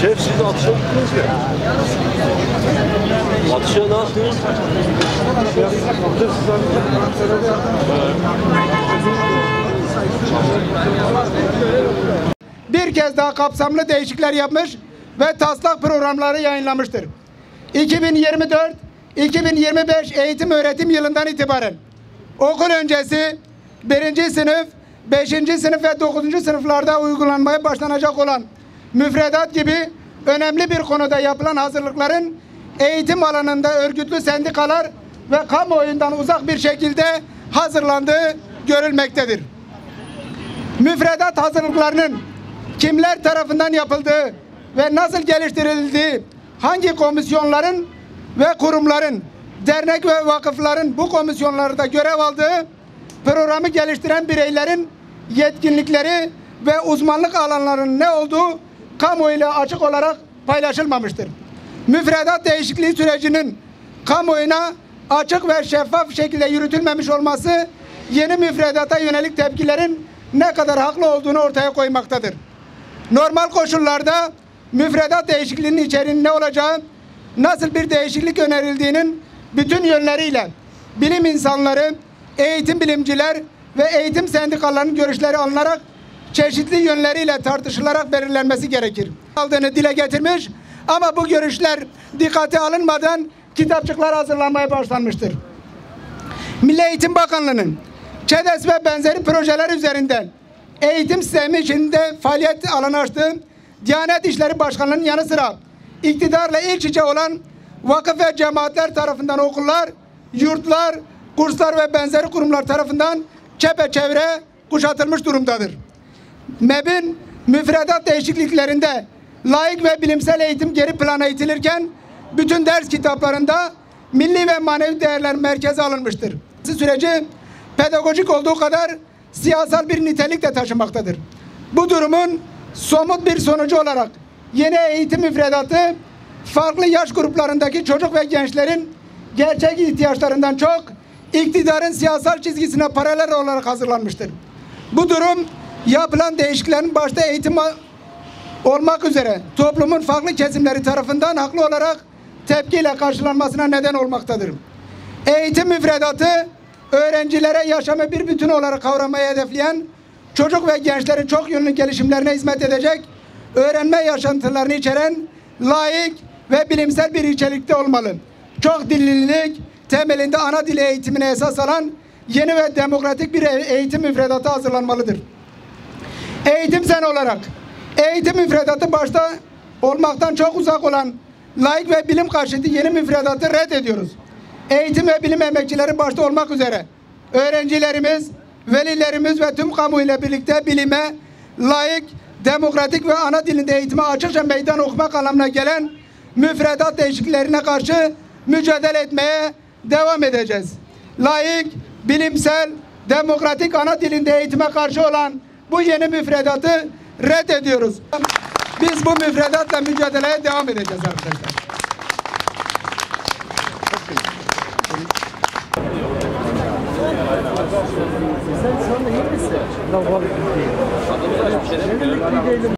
Şef siz atışa gittiniz ya. Yaptınız? bir kez daha kapsamlı değişiklikler yapmış ve taslak programları yayınlamıştır. 2024-2025 eğitim öğretim yılından itibaren okul öncesi 1. sınıf, 5. sınıf ve 9. sınıflarda uygulanmaya başlanacak olan müfredat gibi önemli bir konuda yapılan hazırlıkların eğitim alanında örgütlü sendikalar ve kamuoyundan uzak bir şekilde hazırlandığı görülmektedir müfredat hazırlıklarının kimler tarafından yapıldığı ve nasıl geliştirildiği, hangi komisyonların ve kurumların, dernek ve vakıfların bu komisyonlarda görev aldığı, programı geliştiren bireylerin yetkinlikleri ve uzmanlık alanlarının ne olduğu kamuoyuyla açık olarak paylaşılmamıştır. Müfredat değişikliği sürecinin kamuoyuna açık ve şeffaf şekilde yürütülmemiş olması yeni müfredata yönelik tepkilerin ne kadar haklı olduğunu ortaya koymaktadır. Normal koşullarda müfredat değişikliğinin içeriğinin ne olacağı, nasıl bir değişiklik önerildiğinin bütün yönleriyle bilim insanları, eğitim bilimciler ve eğitim sendikalarının görüşleri alınarak çeşitli yönleriyle tartışılarak belirlenmesi gerekir. Aldığını dile getirmiş ama bu görüşler dikkate alınmadan kitapçıklar hazırlanmaya başlanmıştır. Milli Eğitim Bakanlığı'nın ÇEDES ve benzeri projeler üzerinden eğitim sistemi içinde faaliyet alanı açtığı Diyanet İşleri Başkanlığı'nın yanı sıra iktidarla iç içe olan vakıf ve cemaatler tarafından okullar, yurtlar, kurslar ve benzeri kurumlar tarafından çepeçevre kuşatılmış durumdadır. MEB'in müfredat değişikliklerinde laik ve bilimsel eğitim geri plana itilirken bütün ders kitaplarında milli ve manevi değerler merkeze alınmıştır. Bu süreci pedagojik olduğu kadar siyasal bir nitelik de taşımaktadır. Bu durumun somut bir sonucu olarak yeni eğitim müfredatı farklı yaş gruplarındaki çocuk ve gençlerin gerçek ihtiyaçlarından çok iktidarın siyasal çizgisine paralel olarak hazırlanmıştır. Bu durum yapılan değişikliklerin başta eğitim olmak üzere toplumun farklı kesimleri tarafından haklı olarak tepkiyle karşılanmasına neden olmaktadır. Eğitim müfredatı öğrencilere yaşamı bir bütün olarak kavramayı hedefleyen çocuk ve gençlerin çok yönlü gelişimlerine hizmet edecek öğrenme yaşantılarını içeren layık ve bilimsel bir içerikte olmalı. Çok dillilik temelinde ana dil eğitimine esas alan yeni ve demokratik bir eğitim müfredatı hazırlanmalıdır. Eğitim sen olarak eğitim müfredatı başta olmaktan çok uzak olan laik ve bilim karşıtı yeni müfredatı reddediyoruz. Eğitim ve bilim emekçileri başta olmak üzere öğrencilerimiz, velilerimiz ve tüm kamu ile birlikte bilime, layık, demokratik ve ana dilinde eğitime açıkça meydan okumak anlamına gelen müfredat değişikliklerine karşı mücadele etmeye devam edeceğiz. Layık, bilimsel, demokratik ana dilinde eğitime karşı olan bu yeni müfredatı reddediyoruz. Biz bu müfredatla mücadeleye devam edeceğiz arkadaşlar. Sen şu anda iyi misin?